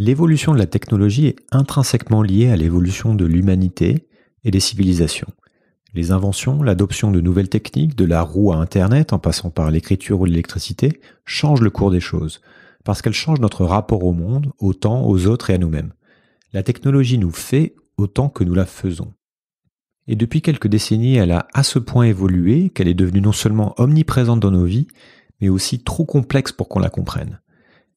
L'évolution de la technologie est intrinsèquement liée à l'évolution de l'humanité et des civilisations. Les inventions, l'adoption de nouvelles techniques, de la roue à Internet en passant par l'écriture ou l'électricité, changent le cours des choses, parce qu'elles changent notre rapport au monde, au temps, aux autres et à nous-mêmes. La technologie nous fait autant que nous la faisons. Et depuis quelques décennies, elle a à ce point évolué qu'elle est devenue non seulement omniprésente dans nos vies, mais aussi trop complexe pour qu'on la comprenne.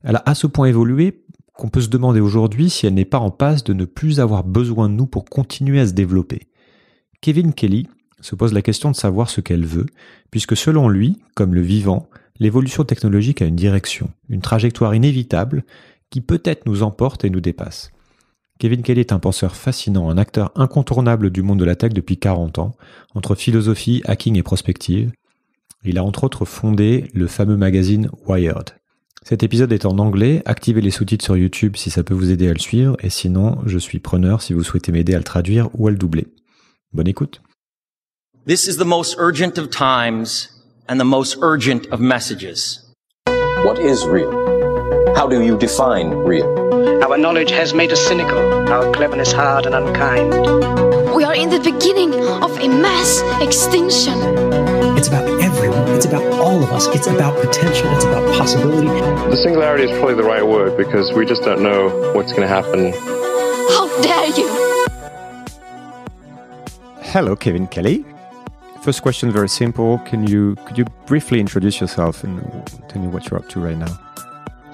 Elle a à ce point évolué qu'on peut se demander aujourd'hui si elle n'est pas en passe de ne plus avoir besoin de nous pour continuer à se développer. Kevin Kelly se pose la question de savoir ce qu'elle veut, puisque selon lui, comme le vivant, l'évolution technologique a une direction, une trajectoire inévitable qui peut-être nous emporte et nous dépasse. Kevin Kelly est un penseur fascinant, un acteur incontournable du monde de la tech depuis 40 ans, entre philosophie, hacking et prospective. Il a entre autres fondé le fameux magazine Wired. Cet épisode est en anglais, activez les sous-titres sur YouTube si ça peut vous aider à le suivre, et sinon, je suis preneur si vous souhaitez m'aider à le traduire ou à le doubler. Bonne écoute. This is the most urgent of times and the most urgent of messages. What is real? How do you define real? Our knowledge has made us cynical, our cleverness hard and unkind. We are in the beginning of a mass extinction. It's about everyone. It's about all of us. It's about potential. It's about possibility. The singularity is probably the right word because we just don't know what's going to happen. How dare you! Hello, Kevin Kelly. First question, very simple. Can you could you briefly introduce yourself and tell me what you're up to right now?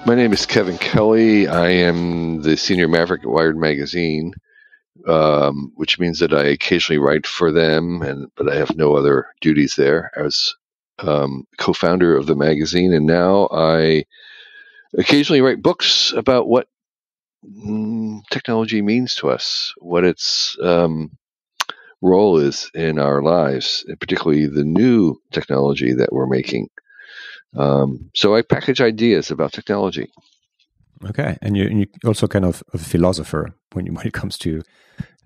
My name is Kevin Kelly. I am the senior maverick at Wired Magazine, um, which means that I occasionally write for them, and but I have no other duties there as um, co-founder of the magazine. And now I occasionally write books about what mm, technology means to us, what its um, role is in our lives, and particularly the new technology that we're making. Um, so I package ideas about technology. Okay, and you, you're also kind of a philosopher when you, when it comes to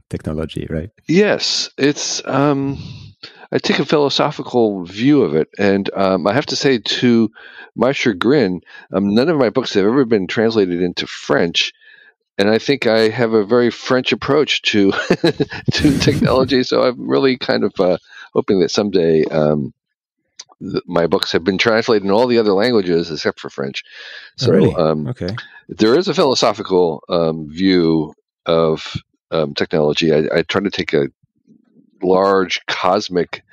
technology, right? Yes, it's. Um, I take a philosophical view of it, and um, I have to say, to my chagrin, um, none of my books have ever been translated into French, and I think I have a very French approach to to technology. so I'm really kind of uh, hoping that someday um, my books have been translated in all the other languages except for French. So um, Okay. there is a philosophical um, view of um, technology. I, I try to take a large cosmic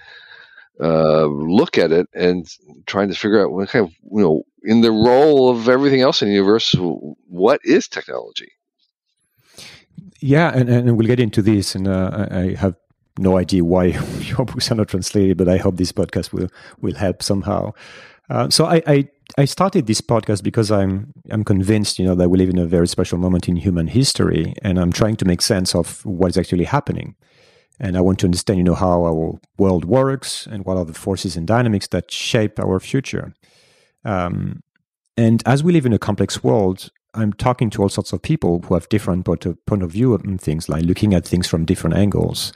uh, look at it and trying to figure out what kind of you know in the role of everything else in the universe, what is technology? Yeah, and, and we'll get into this. And uh, I I have no idea why your books are not translated, but I hope this podcast will will help somehow. Uh, so I, I I started this podcast because I'm I'm convinced, you know, that we live in a very special moment in human history, and I'm trying to make sense of what is actually happening. And I want to understand, you know, how our world works and what are the forces and dynamics that shape our future. Um, and as we live in a complex world, I'm talking to all sorts of people who have different point of, point of view on things, like looking at things from different angles.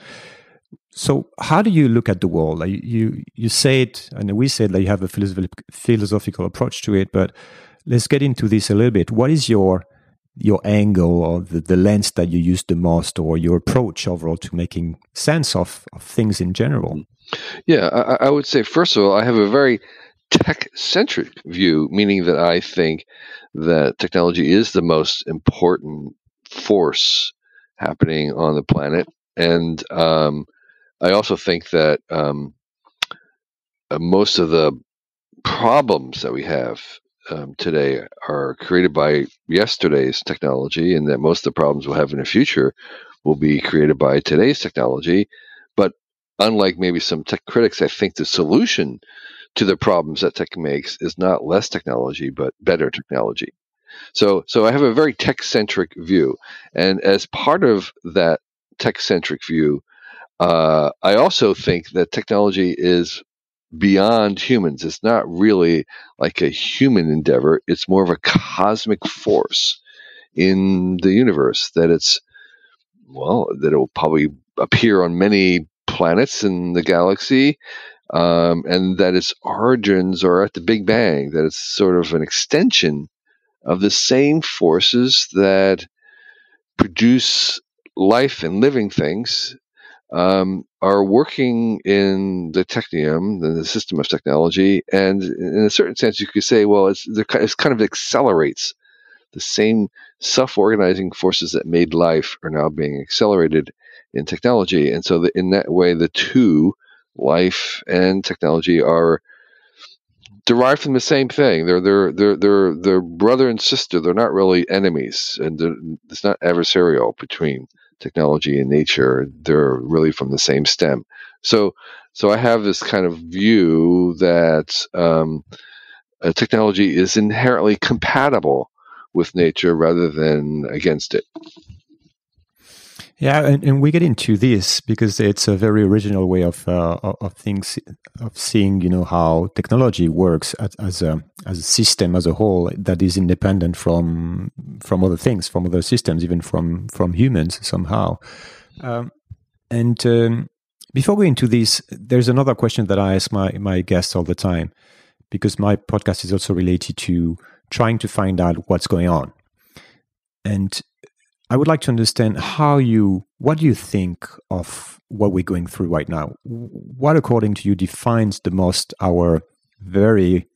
So, how do you look at the world? Like you, you said, and we said that you have a philosophical, philosophical approach to it, but let's get into this a little bit. What is your your angle or the, the lens that you use the most, or your approach overall to making sense of, of things in general? Yeah, I, I would say first of all, I have a very tech centric view, meaning that I think that technology is the most important force happening on the planet, and um, I also think that um, uh, most of the problems that we have um, today are created by yesterday's technology, and that most of the problems we'll have in the future will be created by today's technology. But unlike maybe some tech critics, I think the solution to the problems that tech makes is not less technology, but better technology. So, so I have a very tech centric view, and as part of that tech centric view, uh, I also think that technology is beyond humans. It's not really like a human endeavor. It's more of a cosmic force in the universe. That it's well, that it will probably appear on many planets in the galaxy, um, and that its origins are at the Big Bang. That it's sort of an extension of the same forces that produce life and living things um, are working in the technium, in the system of technology, and in a certain sense, you could say, well, it's, it's kind of accelerates the same self-organizing forces that made life are now being accelerated in technology, and so the, in that way, the two, life and technology, are derived from the same thing. They're they're they're they're they're brother and sister. They're not really enemies, and it's not adversarial between technology and nature. They're really from the same stem. So so I have this kind of view that um, technology is inherently compatible with nature rather than against it. Yeah, and, and we get into this because it's a very original way of uh, of things of seeing, you know, how technology works as, as, a as a system as a whole that is independent from from other things, from other systems, even from from humans somehow. Um, and um, before going into this, there's another question that I ask my my guests all the time because my podcast is also related to trying to find out what's going on. And I would like to understand how you, what do you think of what we're going through right now? What, according to you, defines the most our very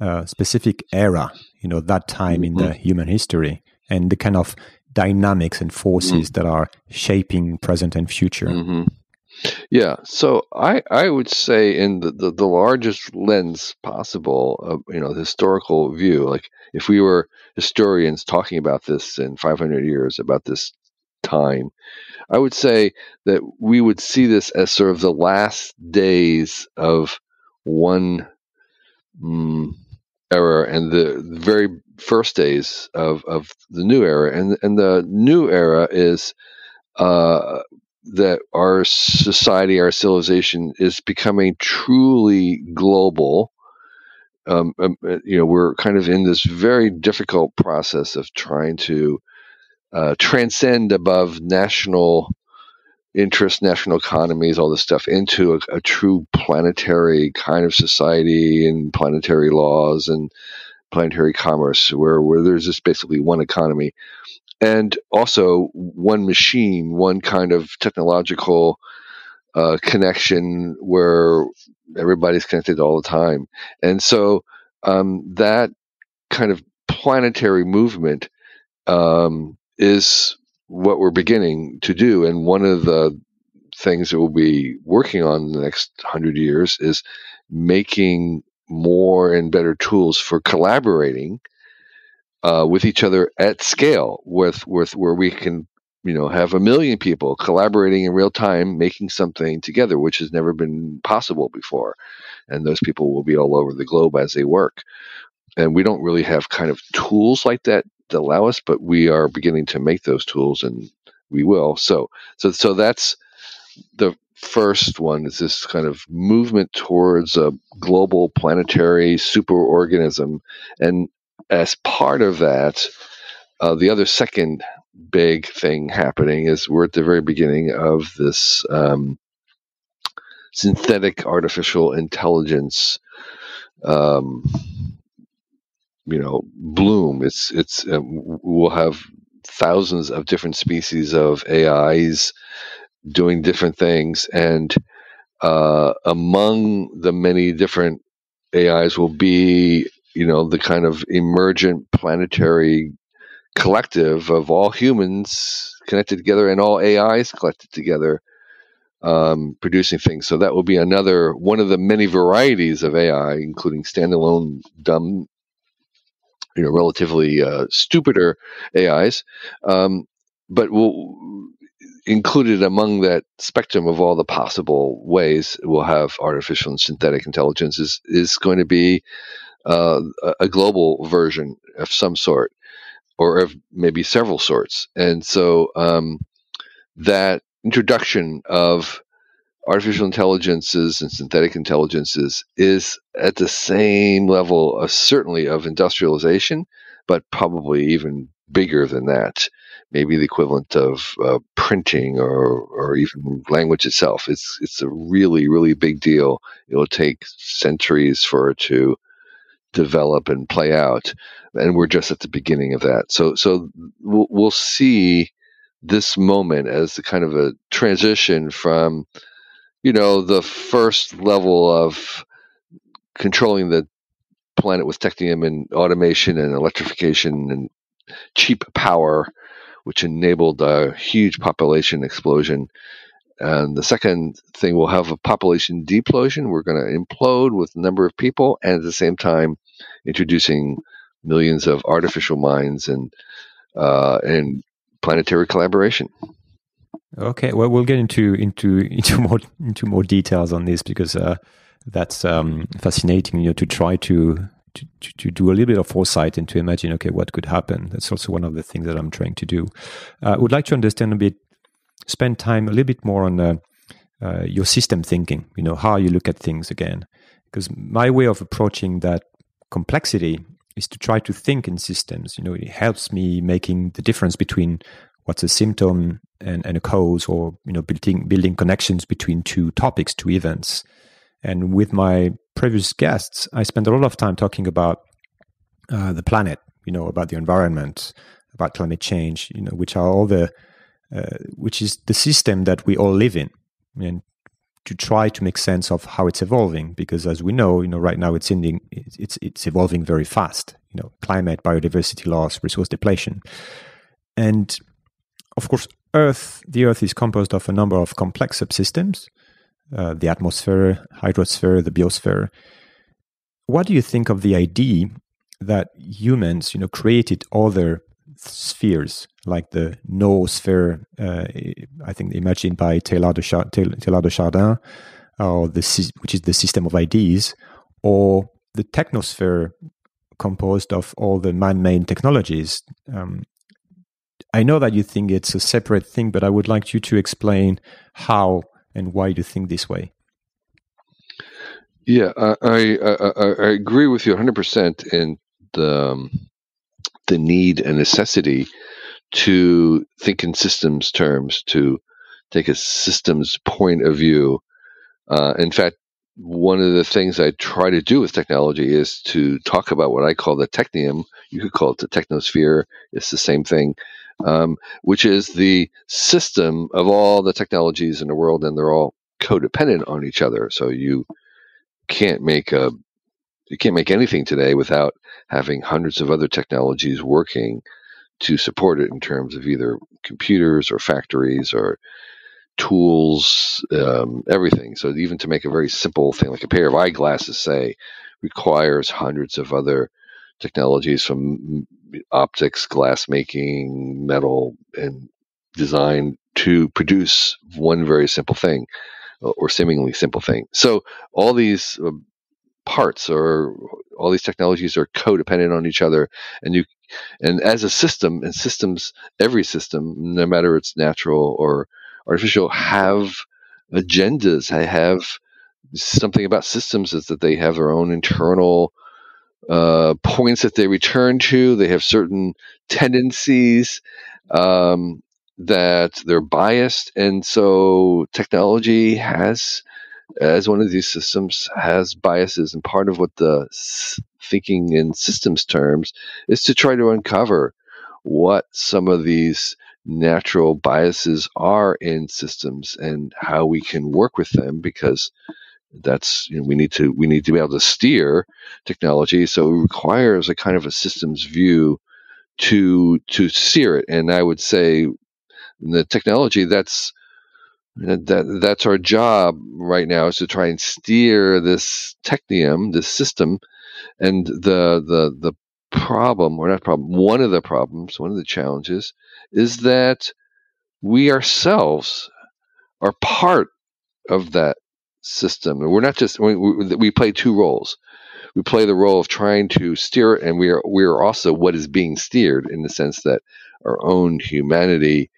uh, specific era, you know, that time mm-hmm. in the human history and the kind of dynamics and forces mm-hmm. that are shaping present and future? Mm-hmm. Yeah, so I I would say in the, the, the largest lens possible, of, you know, the historical view, like if we were historians talking about this in 500 years about this time, I would say that we would see this as sort of the last days of one mm, era and the very first days of, of the new era. And, and the new era is uh, that our society, our civilization is becoming truly global. Um, um, uh, you know, we're kind of in this very difficult process of trying to uh, transcend above national interest, national economies, all this stuff, into a, a, true planetary kind of society and planetary laws and planetary commerce, where where there's just basically one economy and also one machine, one kind of technological uh, connection where everybody's connected all the time. And so um, that kind of planetary movement um, is what we're beginning to do. And one of the things that we'll be working on in the next hundred years is making more and better tools for collaborating uh, with each other at scale, with with where we can you know have a million people collaborating in real time, making something together, which has never been possible before, and those people will be all over the globe as they work. And we don't really have kind of tools like that that allow us, but we are beginning to make those tools, and we will. So so so that's the first one is this kind of movement towards a global planetary superorganism and as part of that, uh, the other second big thing happening is we're at the very beginning of this um, synthetic artificial intelligence um, you know bloom. It's it's uh, we'll have thousands of different species of ais doing different things and uh, among the many different ais will be you know the kind of emergent planetary collective of all humans connected together and all AIs collected together, um, producing things. So that will be another one of the many varieties of AI, including standalone dumb, you know, relatively uh, stupider AIs. Um, but we'll included among that spectrum of all the possible ways we'll have artificial and synthetic intelligence is is going to be uh, a global version of some sort, or of maybe several sorts. And so um, that introduction of artificial intelligences and synthetic intelligences is at the same level, of, certainly, of industrialization, but probably even bigger than that. Maybe the equivalent of uh, printing or, or even language itself. It's it's a really really big deal. It'll take centuries for it to develop and play out, and we're just at the beginning of that. So so we'll, we'll see this moment as the kind of a transition from you know the first level of controlling the planet with technium and automation and electrification and cheap power which enabled a huge population explosion and the second thing we'll have a population deplosion we're going to implode with a number of people and at the same time introducing millions of artificial minds and uh, and planetary collaboration. Okay, well, we'll get into into into more into more details on this because uh, that's um, fascinating. You know, to try to, to to do a little bit of foresight and to imagine, okay, what could happen. That's also one of the things that I'm trying to do. Uh, I would like to understand a bit, spend time a little bit more on uh, uh, your system thinking. You know, how you look at things again, because my way of approaching that complexity is to try to think in systems. You know, it helps me making the difference between what's a symptom and, and a cause, or you know, building building connections between two topics, two events. And with my previous guests, I spent a lot of time talking about uh, the planet, you know, about the environment, about climate change, you know, which are all the uh, which is the system that we all live in. And to try to make sense of how it's evolving because as we know you know right now it's ending it's it's evolving very fast you know climate biodiversity loss resource depletion and of course earth the earth is composed of a number of complex subsystems uh, the atmosphere hydrosphere the biosphere what do you think of the idea that humans you know created other spheres like the noosphere, uh, I think imagined by Teilhard de, Teilhard de Chardin, or the, which is the system of ideas, or the technosphere composed of all the man-made technologies. Um, I know that you think it's a separate thing, but I would like you to explain how and why you think this way. Yeah, I I, I, I agree with you 100% in the um, the need and necessity to think in systems terms, to take a systems point of view. Uh, in fact, one of the things I try to do with technology is to talk about what I call the technium. You could call it the technosphere. It's the same thing, um, which is the system of all the technologies in the world, and they're all codependent on each other. So you can't make a you can't make anything today without having hundreds of other technologies working to support it in terms of either computers or factories or tools, um, everything. So even to make a very simple thing like a pair of eyeglasses, say, requires hundreds of other technologies from optics, glass making, metal, and design to produce one very simple thing or seemingly simple thing. So all these uh, parts or all these technologies are codependent on each other and you and as a system and systems every system no matter it's natural or artificial have agendas. I have something about systems is that they have their own internal uh, points that they return to. They have certain tendencies um, that they're biased and so technology has as one of these systems has biases and part of what the thinking in systems terms is to try to uncover what some of these natural biases are in systems and how we can work with them because that's you know, we need to we need to be able to steer technology so it requires a kind of a systems view to to steer it. And i would say the technology that's that that's our job right now is to try and steer this technium, this system, and the the the problem or not problem. One of the problems, one of the challenges, is that we ourselves are part of that system. We're not just we, we play two roles. We play the role of trying to steer it, and we are we are also what is being steered in the sense that our own humanity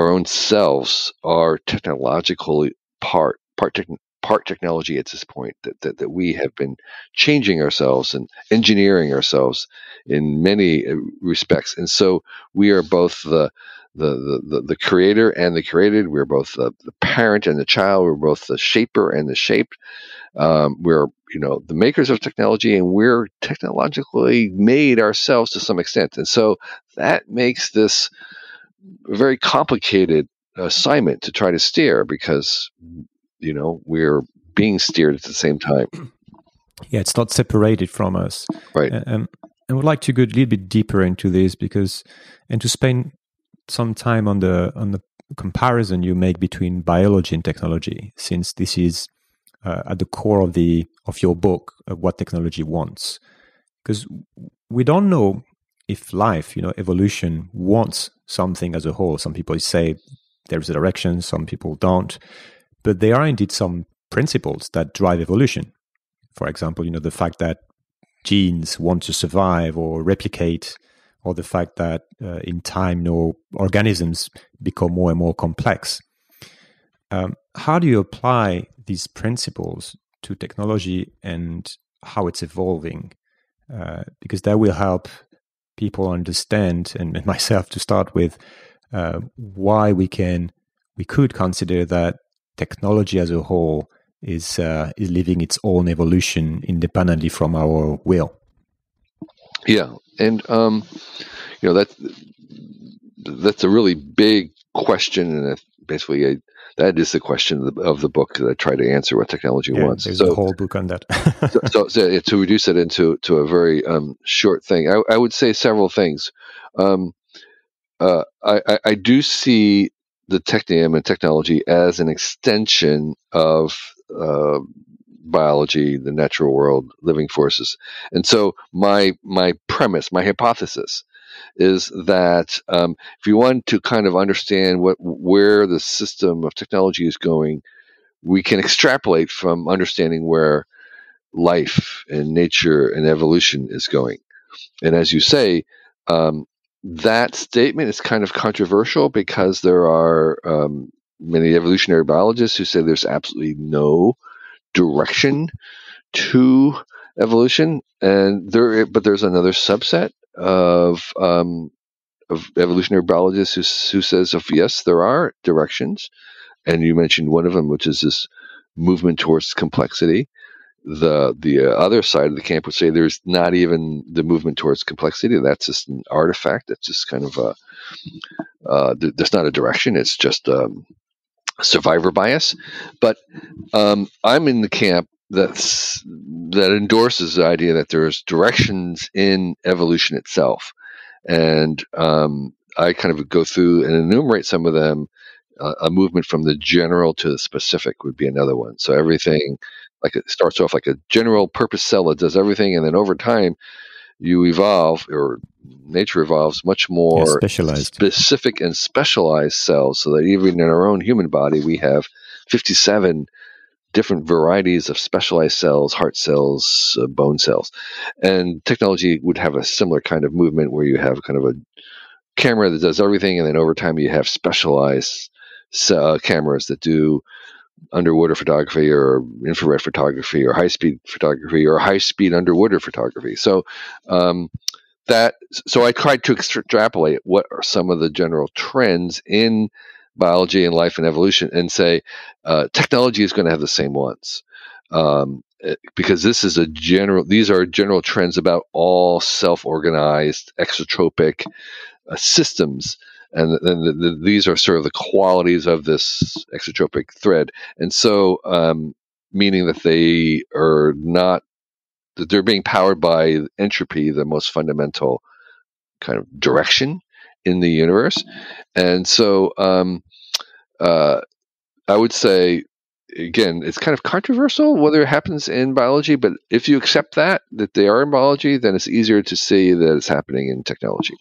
our own selves are technologically part part part technology at this point that, that that we have been changing ourselves and engineering ourselves in many uh, respects and so we are both the the, the, the, the creator and the created. We're both the, the parent and the child. We're both the shaper and the shaped. Um, we're you know the makers of technology, and we're technologically made ourselves to some extent. And so that makes this a very complicated assignment to try to steer because you know we're being steered at the same time. Yeah, it's not separated from us. Right. Um, I would like to go a little bit deeper into this because, and to spend some time on the on the comparison you make between biology and technology, since this is uh, at the core of the of your book, uh, what technology wants. Because we don't know if life, you know, evolution wants something as a whole. Some people say there's a direction, some people don't, but there are indeed some principles that drive evolution. For example, you know, the fact that genes want to survive or replicate, or the fact that uh, in time, you know, organisms become more and more complex. Um, how do you apply these principles to technology and how it's evolving? Uh, because that will help people understand, and myself to start with, uh, why we can we could consider that technology as a whole is uh, is living its own evolution independently from our will. Yeah, and um, you know that's that's a really big question, and basically that is the question of the, of the, book that I try to answer what technology yeah, wants. There's so, a whole book on that. so, so, so, to reduce it into to a very um, short thing, I, I, would say several things. Um, uh, I, I, do see the technium and technology as an extension of uh, biology, the natural world, living forces. And so my my premise, my hypothesis, is that um, if you want to kind of understand what where the system of technology is going, we can extrapolate from understanding where life and nature and evolution is going. And as you say, um, that statement is kind of controversial because there are um, many evolutionary biologists who say there's absolutely no direction to evolution, and there, but there's another subset of um, of evolutionary biologists who, who says, if yes, there are directions, and you mentioned one of them, which is this movement towards complexity the the uh, other side of the camp would say there's not even the movement towards complexity. That's just an artifact. That's just kind of a uh, th- that's not a direction. It's just um, survivor bias. But um, I'm in the camp that's that endorses the idea that there's directions in evolution itself, and um, I kind of go through and enumerate some of them. Uh, a movement from the general to the specific would be another one. So everything like it starts off like a general purpose cell that does everything, and then over time you evolve or nature evolves much more yeah, specialized. specific and specialized cells so that even in our own human body we have 57 different varieties of specialized cells heart cells uh, bone cells and technology would have a similar kind of movement where you have kind of a camera that does everything and then over time you have specialized uh, cameras that do underwater photography or infrared photography or high speed photography or high speed underwater photography. So um, that so I tried to extrapolate what are some of the general trends in biology and life and evolution and say uh, technology is going to have the same ones. Um, eh, because this is a general these are general trends about all self-organized exotropic uh, systems and, and the, the, these are sort of the qualities of this exotropic thread. And so, um, meaning that they are not that they're being powered by entropy, the most fundamental kind of direction in the universe. And so, um, uh, I would say again, it's kind of controversial whether it happens in biology, but if you accept that that they are in biology, then it's easier to see that it's happening in technology.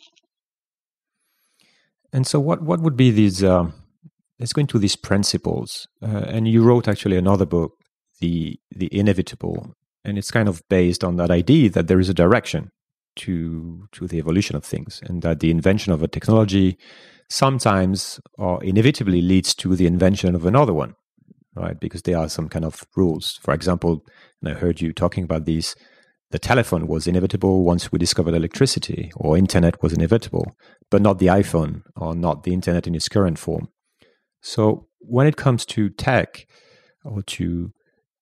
And so, what what would be these? Uh, let's go into these principles. Uh, and you wrote actually another book, the the inevitable, and it's kind of based on that idea that there is a direction to to the evolution of things, and that the invention of a technology sometimes or inevitably leads to the invention of another one, right? Because there are some kind of rules. For example, and I heard you talking about these. the telephone was inevitable once we discovered electricity, or internet was inevitable, but not the iPhone or not the internet in its current form. So when it comes to tech or to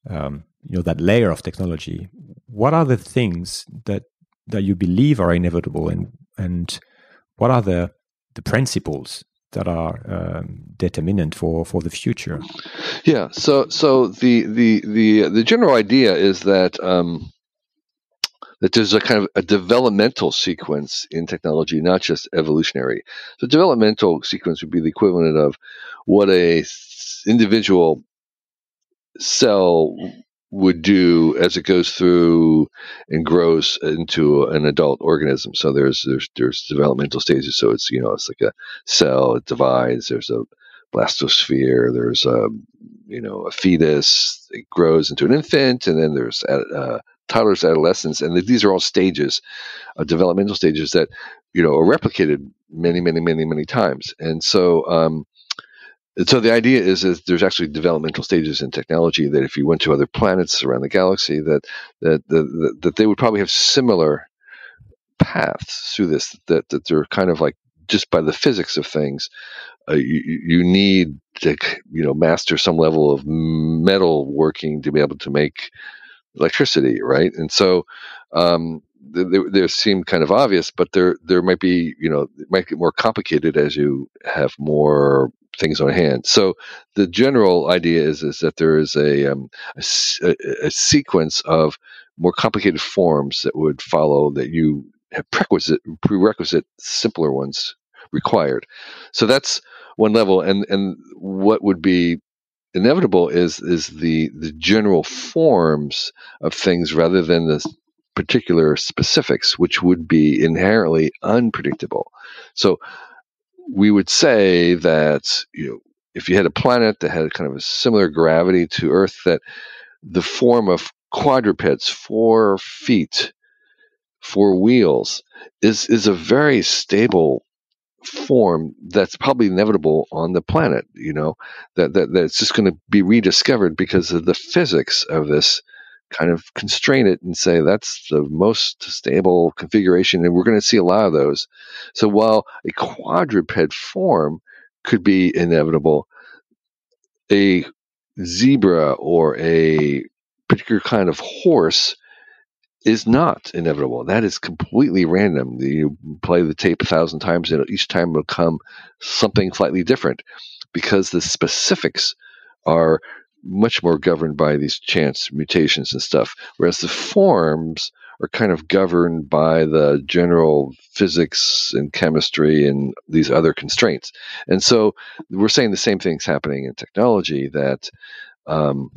um, you know that layer of technology, what are the things that that you believe are inevitable, and and what are the the principles that are um, determinant for for the future? Yeah. So so the the the the general idea is that. Um, that there's a kind of a developmental sequence in technology, not just evolutionary. The developmental sequence would be the equivalent of what a individual cell would do as it goes through and grows into an adult organism. So there's there's there's developmental stages. So it's you know it's like a cell it divides. There's a blastosphere. There's a you know a fetus. It grows into an infant, and then there's uh, toddler's adolescence, and these are all stages, uh, developmental stages that you know are replicated many many many many times. And so um, so the idea is that there's actually developmental stages in technology that if you went to other planets around the galaxy that that that, that they would probably have similar paths through this that that they're kind of like just by the physics of things uh, you, you need to you know master some level of metal working to be able to make electricity right? And so um, they, they seem kind of obvious, but there there might be you know it might get more complicated as you have more things on hand. So the general idea is is that there is a, um, a, a, sequence of more complicated forms that would follow that you have prerequisite prerequisite simpler ones required. So that's one level, and and what would be inevitable is is the the general forms of things rather than the particular specifics, which would be inherently unpredictable. So we would say that you know if you had a planet that had kind of a similar gravity to Earth, that the form of quadrupeds, four feet, four wheels, is is a very stable form that's probably inevitable on the planet. You know that that that's just going to be rediscovered because of the physics of this kind of constrain it and say that's the most stable configuration, and we're going to see a lot of those. So while a quadruped form could be inevitable, a zebra or a particular kind of horse is not inevitable. That is completely random. You play the tape a thousand times, and each time will come something slightly different because the specifics are much more governed by these chance mutations and stuff, whereas the forms are kind of governed by the general physics and chemistry and these other constraints. And so we're saying the same thing's happening in technology that um,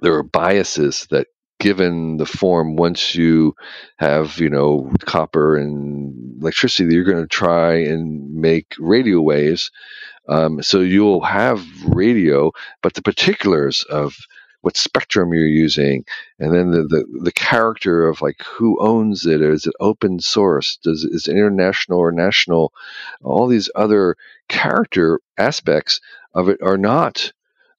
there are biases that given the form once you have you know copper and electricity you're going to try and make radio waves um, so you'll have radio, but the particulars of what spectrum you're using, and then the, the, the character of like who owns it, is it open source, does is it international or national, all these other character aspects of it are not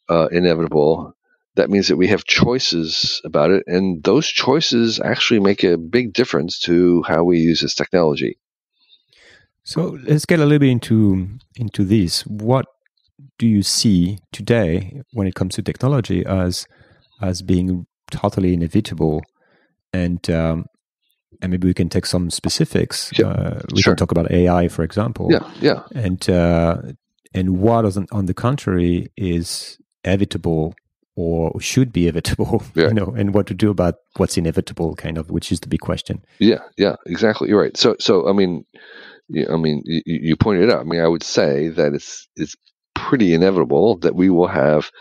uh, inevitable. That means that we have choices about it, and those choices actually make a big difference to how we use this technology. So let's get a little bit into into this. What do you see today when it comes to technology as as being totally inevitable? And um, and maybe we can take some specifics. Yeah, uh, we sure. can talk about AI, for example. Yeah, yeah. And uh, and what, on, on the contrary, is evitable or should be evitable, yeah. you know, and what to do about what's inevitable, kind of, which is the big question. Yeah, yeah, exactly. You're right. So, so I mean, I mean, you, you pointed it out. I mean, I would say that it's it's pretty inevitable that we will have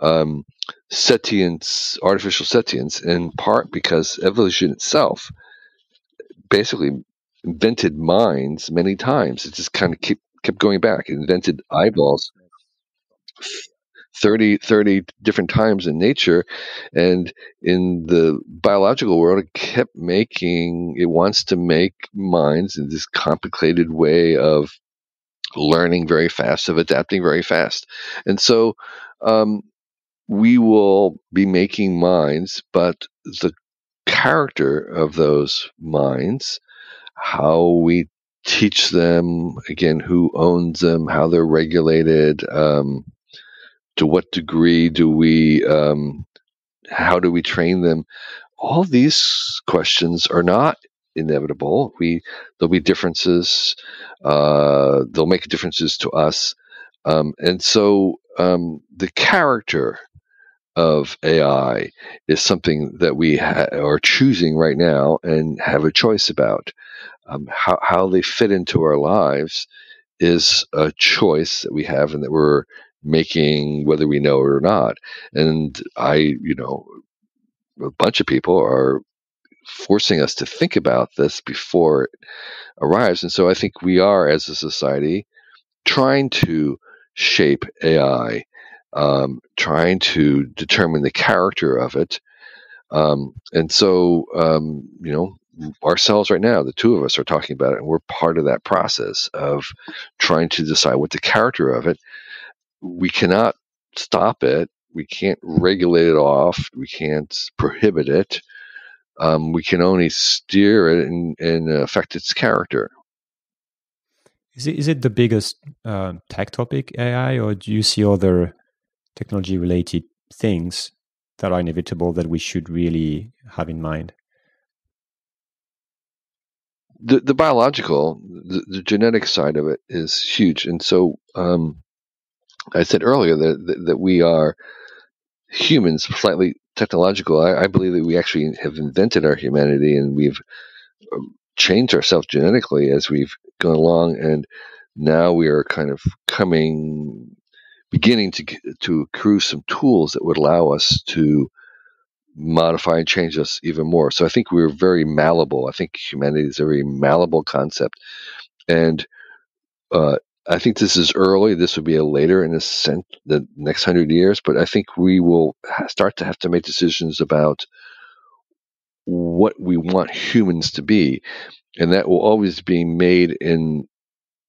um, sentience, artificial sentience, in part because evolution itself basically invented minds many times. It just kind of kept kept going back. It invented eyeballs 30, 30 different times in nature. And in the biological world, it kept making, it wants to make minds in this complicated way of learning very fast, of adapting very fast. And so um, we will be making minds, but the character of those minds, how we teach them, again, who owns them, how they're regulated, um, to what degree do we, um, how do we train them? All these questions are not inevitable. We there'll be differences. Uh, they'll make differences to us, um, and so um, the character of AI is something that we ha- are choosing right now and have a choice about. Um, how how they fit into our lives is a choice that we have and that we're making whether we know it or not. And I, you know, a bunch of people are forcing us to think about this before it arrives. And so I think we are, as a society, trying to shape AI um, trying to determine the character of it. Um, and so, um, you know, ourselves right now, the two of us are talking about it, and we're part of that process of trying to decide what the character of it. We cannot stop it. We can't regulate it off. We can't prohibit it. Um, we can only steer it and, and affect its character. Is it, is it the biggest uh, tech topic, AI, or do you see other technology related things that are inevitable that we should really have in mind? The, the biological, the, the genetic side of it is huge. And so um, I said earlier that, that, that, we are humans, slightly technological. I, I, believe that we actually have invented our humanity and we've um, changed ourselves genetically as we've gone along. And now we are kind of coming beginning to to accrue some tools that would allow us to modify and change us even more. So I think we're very malleable. I think humanity is a very malleable concept, and uh, I think this is early. This would be a later in the sense the next hundred years, but I think we will start to have to make decisions about what we want humans to be, and that will always be made in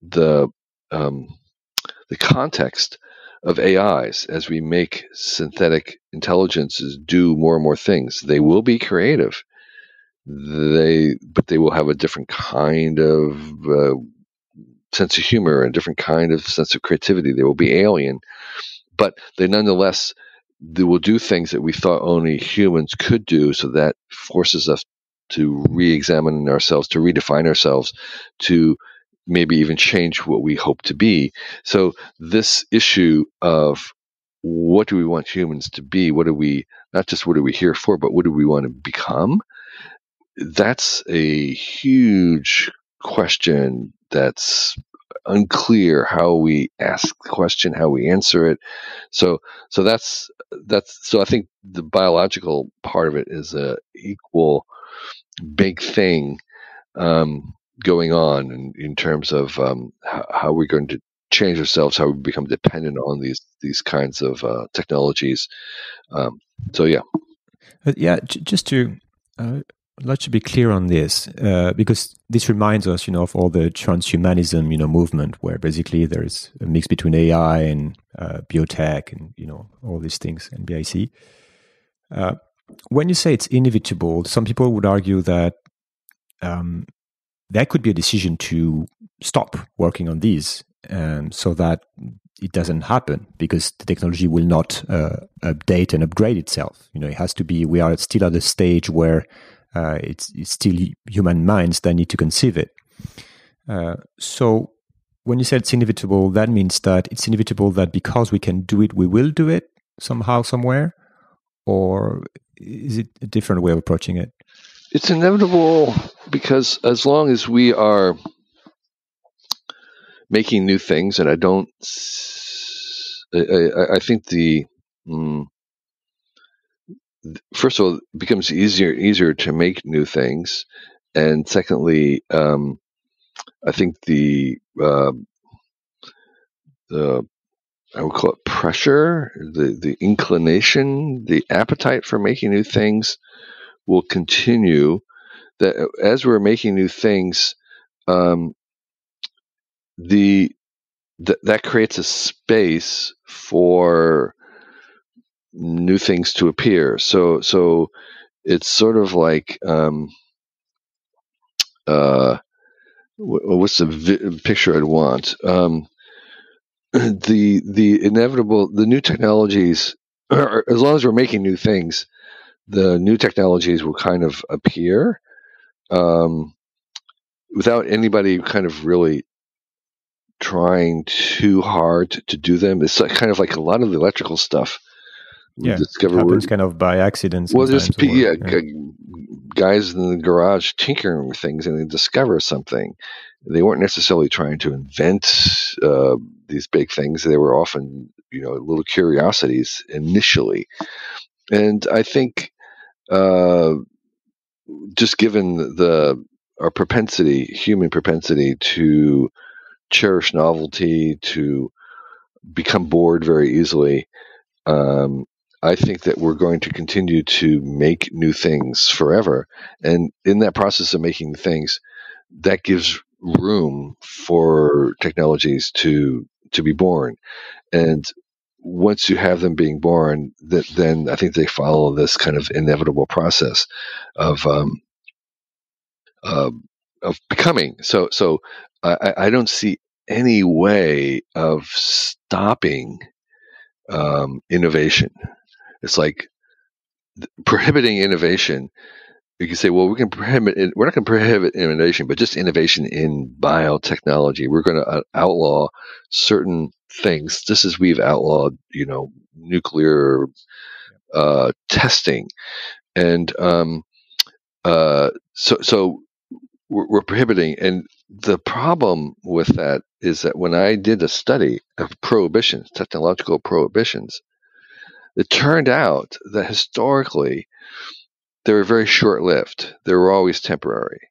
the um, the context of AIs as we make synthetic intelligences do more and more things. They will be creative. They, but they will have a different kind of uh, sense of humor, a different kind of sense of creativity. They will be alien, but they nonetheless they will do things that we thought only humans could do. So that forces us to re-examine ourselves, to redefine ourselves, to maybe even change what we hope to be. So this issue of what do we want humans to be? What do we not just what are we here for, but what do we want to become? That's a huge question that's unclear how we ask the question, how we answer it. So so that's that's so I think the biological part of it is a equal big thing. Um, going on in, in terms of um, how, how, we're going to change ourselves, how we become dependent on these these kinds of uh, technologies. Um, so yeah, uh, yeah. J- just to uh, let's be clear on this, uh, because this reminds us, you know, of all the transhumanism, you know, movement, where basically there's a mix between AI and uh, biotech, and you know, all these things, and BIC. Uh, when you say it's inevitable, some people would argue that um, there could be a decision to stop working on these um, so that it doesn't happen because the technology will not uh, update and upgrade itself. You know, it has to be. We are still at a stage where uh, it's, it's, still human minds that need to conceive it. Uh, so, when you said it's inevitable, that means that it's inevitable that because we can do it, we will do it somehow, somewhere, or is it a different way of approaching it? it's inevitable because as long as we are making new things, and I don't, I, I think the mm, first of all, it becomes easier easier to make new things, and secondly, um, I think the uh, the I would call it pressure, the the inclination, the appetite for making new things will continue. That as we're making new things, um, the th- that creates a space for new things to appear. So so it's sort of like um, uh, what's the vi- picture I'd want? Um, the the inevitable the new technologies, as long as we're making new things, the new technologies will kind of appear um, without anybody kind of really trying too hard to do them. It's kind of like a lot of the electrical stuff. Yeah, discover happens kind of by accident. Well, just yeah, yeah, guys in the garage tinkering with things, and they discover something. They weren't necessarily trying to invent uh, these big things. They were often, you know, little curiosities initially, and I think uh, just given the our propensity, human propensity to cherish novelty, to become bored very easily. Um, I think that we're going to continue to make new things forever. And in that process of making things, that gives room for technologies to to be born. And once you have them being born, that then I think they follow this kind of inevitable process of um, uh, of becoming. So so I, I don't see any way of stopping um, innovation. It's like prohibiting innovation. You can say, well, we can prohibit. It. We're not going to prohibit innovation, but just innovation in biotechnology. We're going to uh, outlaw certain things, just as we've outlawed, you know, nuclear uh, testing, and um, uh, so so we're, we're prohibiting. And the problem with that is that when I did a study of prohibitions, technological prohibitions, it turned out that historically they were very short lived. They were always temporary.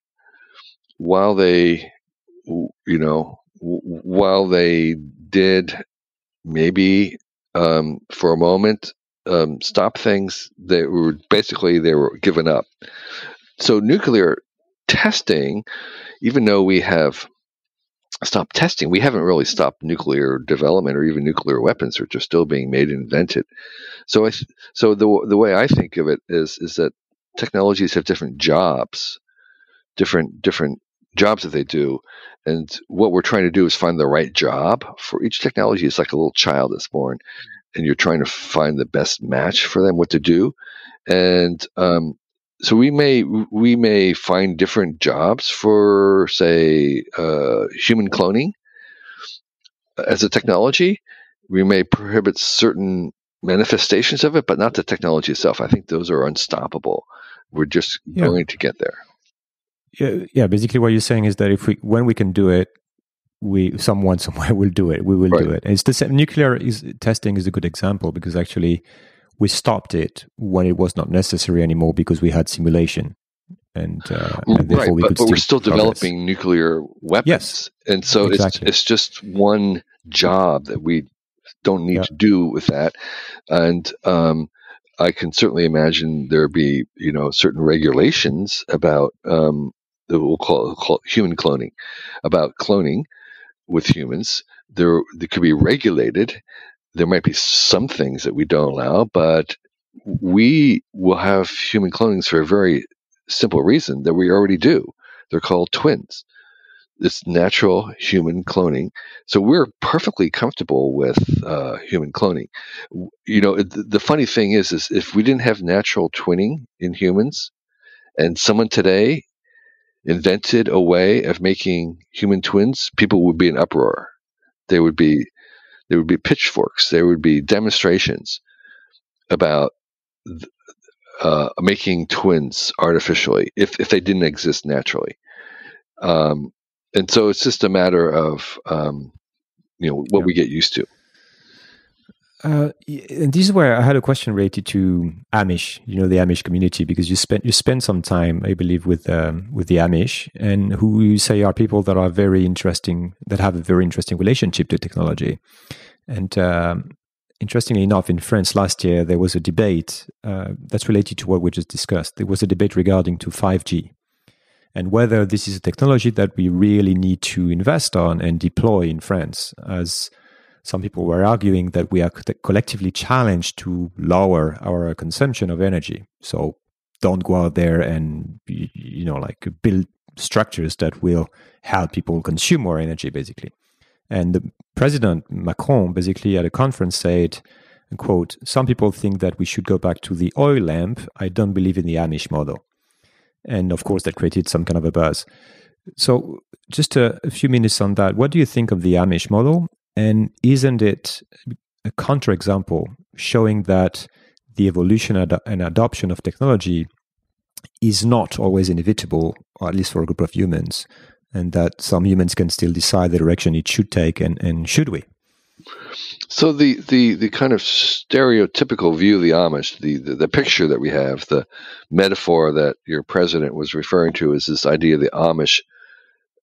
While they, you know, while they did maybe um, for a moment um, stop things, they were basically they were given up. So nuclear testing, even though we have stopped testing, we haven't really stopped nuclear development or even nuclear weapons, which are still being made and invented. So, I, so the the way I think of it is is that technologies have different jobs, different different jobs that they do, and what we're trying to do is find the right job for each technology. It's like a little child that's born, and you're trying to find the best match for them, what to do, and um, so we may we may find different jobs for say uh, human cloning as a technology. We may prohibit certain manifestations of it, but not the technology itself. I think those are unstoppable. We're just yeah. going to get there. Yeah, yeah. Basically, what you're saying is that if we when we can do it, we someone somewhere will do it. We will right. do it. And it's the same. Nuclear is, testing is a good example because actually we stopped it when it was not necessary anymore because we had simulation and, uh, and right, we but, but we're still progress. developing nuclear weapons yes and so exactly. it's, it's just one job that we don't need yeah. to do with that and um, i can certainly imagine there be you know certain regulations about um, that we'll call, call human cloning about cloning with humans there, there could be regulated there might be some things that we don't allow, but we will have human clonings for a very simple reason that we already do. They're called twins. It's natural human cloning. So we're perfectly comfortable with uh, human cloning. You know, the, the funny thing is, is if we didn't have natural twinning in humans, and someone today invented a way of making human twins, people would be in uproar. They would be there would be pitchforks. There would be demonstrations about uh, making twins artificially if, if they didn't exist naturally. Um, and so it's just a matter of um, you know what yeah. we get used to. Uh, and this is where I had a question related to Amish, you know, the Amish community, because you spent you spent some time, I believe, with um, with the Amish, and who you say are people that are very interesting, that have a very interesting relationship to technology. And um, interestingly enough, in France last year there was a debate uh, that's related to what we just discussed. There was a debate regarding to five G and whether this is a technology that we really need to invest on and deploy in France, as some people were arguing that we are collectively challenged to lower our consumption of energy. So don't go out there and you know like build structures that will help people consume more energy, basically. And the president Macron basically at a conference said, quote, some people think that we should go back to the oil lamp. I don't believe in the Amish model. And of course, that created some kind of a buzz. So, just a, a few minutes on that. What do you think of the Amish model? And isn't it a counterexample showing that the evolution and adoption of technology is not always inevitable, or at least for a group of humans, and that some humans can still decide the direction it should take, and, and should we? So the, the, the kind of stereotypical view of the Amish, the, the, the picture that we have, the metaphor that your president was referring to is this idea of the Amish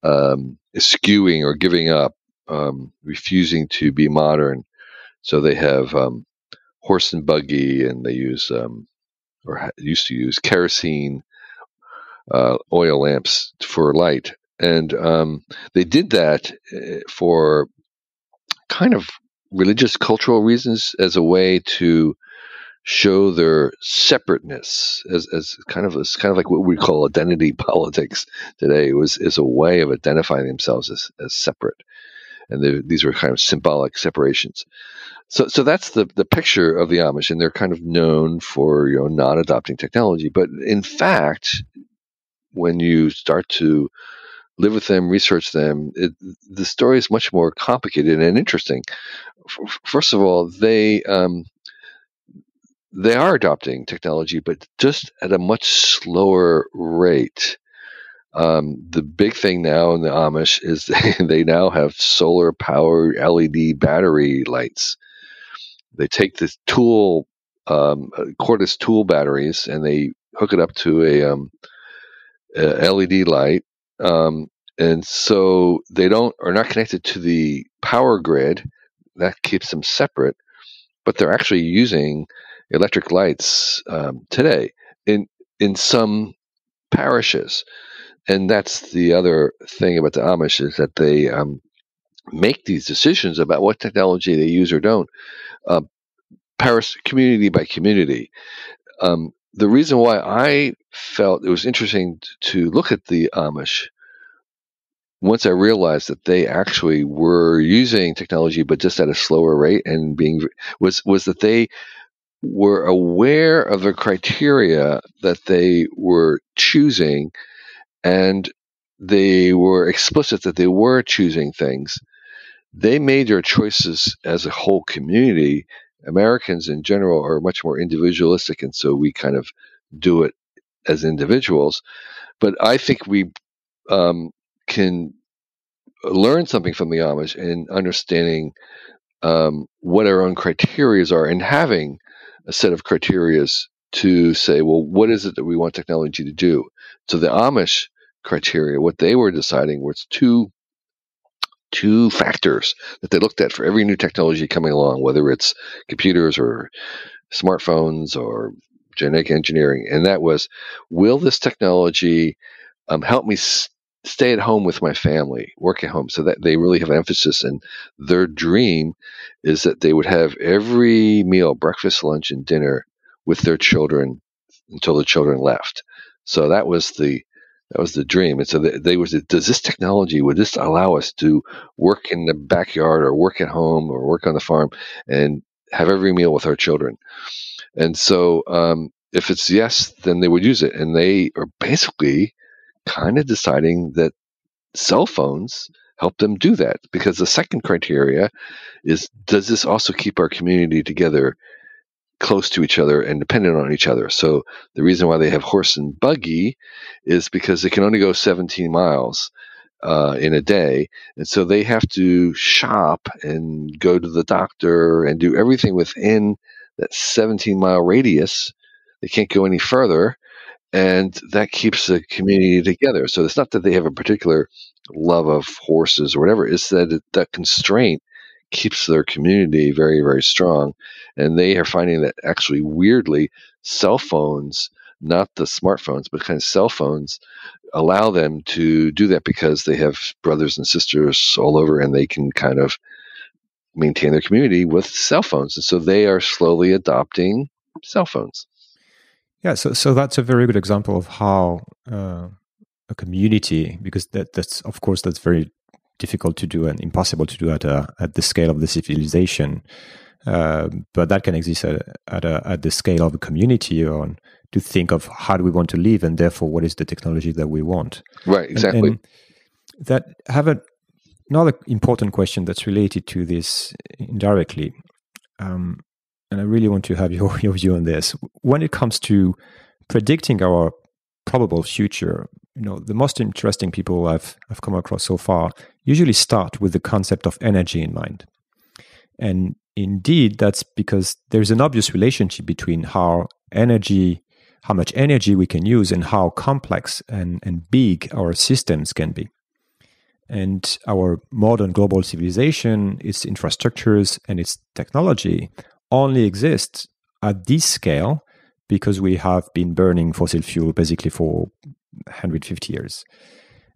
um, skewing or giving up, um, refusing to be modern. So they have um, horse and buggy, and they use um, or used to use kerosene uh, oil lamps for light, and um, they did that eh, for kind of religious cultural reasons as a way to show their separateness as, as kind of as kind of like what we call identity politics today was is a way of identifying themselves as, as separate and these were kind of symbolic separations so so that's the the picture of the Amish and they're kind of known for you know not adopting technology but in fact when you start to live with them, research them, it, the story is much more complicated and interesting. First of all, they um, they are adopting technology, but just at a much slower rate. Um, the big thing now in the Amish is they, now have solar powered LED battery lights. They take this tool, um, cordless tool batteries, and they hook it up to a, um, a LED light, um, and so they don't are not connected to the power grid. That keeps them separate, but they're actually using electric lights um, today in in some parishes, and that's the other thing about the Amish is that they um, make these decisions about what technology they use or don't, uh, parish community by community. Um, the reason why I felt it was interesting to look at the Amish once I realized that they actually were using technology, but just at a slower rate, and being was was that they were aware of the criteria that they were choosing, and they were explicit that they were choosing things. They made their choices as a whole community. Americans in general are much more individualistic, and so we kind of do it as individuals. But I think we um, can learn something from the Amish in understanding um, what our own criterias are and having a set of criterias to say, well, what is it that we want technology to do? So the Amish criteria, what they were deciding was two two factors that they looked at for every new technology coming along, whether it's computers or smartphones or genetic engineering, and that was, will this technology um, help me stay at home with my family, work at home. So that they really have emphasis and their dream is that they would have every meal, breakfast, lunch, and dinner with their children until the children left. So that was the that was the dream. And so they, was does this technology would this allow us to work in the backyard or work at home or work on the farm and have every meal with our children? And so um, if it's yes, then they would use it. And they are basically kind of deciding that cell phones help them do that because the second criteria is does this also keep our community together close to each other and dependent on each other. So the reason why they have horse and buggy is because they can only go 17 miles uh, in a day. And so they have to shop and go to the doctor and do everything within that 17 mile radius. They can't go any further and that keeps the community together. So it's not that they have a particular love of horses or whatever; it's that that constraint keeps their community very, very strong. And they are finding that actually, weirdly, cell phones, not the smartphones, but kind of cell phones, allow them to do that because they have brothers and sisters all over, and they can kind of maintain their community with cell phones. And so they are slowly adopting cell phones. Yeah, so so that's a very good example of how uh, a community, because that that's of course that's very difficult to do and impossible to do at a, at the scale of the civilization, uh, but that can exist at at, a, at the scale of a community on to think of how do we want to live and therefore what is the technology that we want. Right, exactly. And, and that have a, another important question that's related to this indirectly. Um, and I really want to have your, your view on this. When it comes to predicting our probable future, you know, the most interesting people I've I've come across so far usually start with the concept of energy in mind. And indeed, that's because there's an obvious relationship between how energy, how much energy we can use, and how complex and, and big our systems can be. And our modern global civilization, its infrastructures, and its technology only exists at this scale because we have been burning fossil fuel basically for 150 years.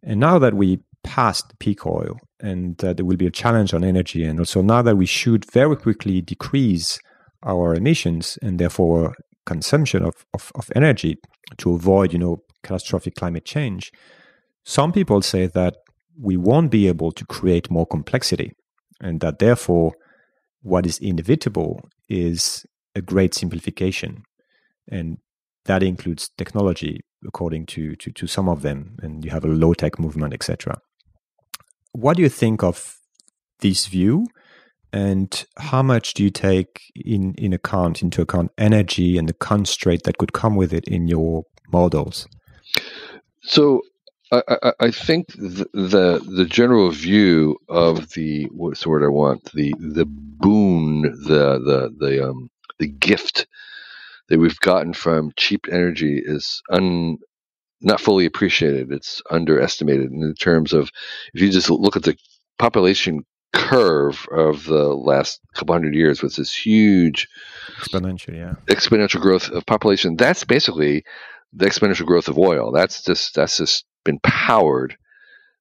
And now that we passed peak oil and uh, there will be a challenge on energy, and also now that we should very quickly decrease our emissions and therefore consumption of, of, of energy to avoid, you know, catastrophic climate change, some people say that we won't be able to create more complexity and that therefore what is inevitable is a great simplification. And that includes technology, according to, to, to some of them, and you have a low tech movement, etc. What do you think of this view? And how much do you take in, in account into account energy and the constraint that could come with it in your models? So I, I, I think the, the, the general view of the what's the word I want the the boon the the the um the gift that we've gotten from cheap energy is un not fully appreciated. It's underestimated in terms of if you just look at the population curve of the last couple hundred years with this huge exponential, yeah, exponential growth of population. That's basically the exponential growth of oil. That's just that's just been powered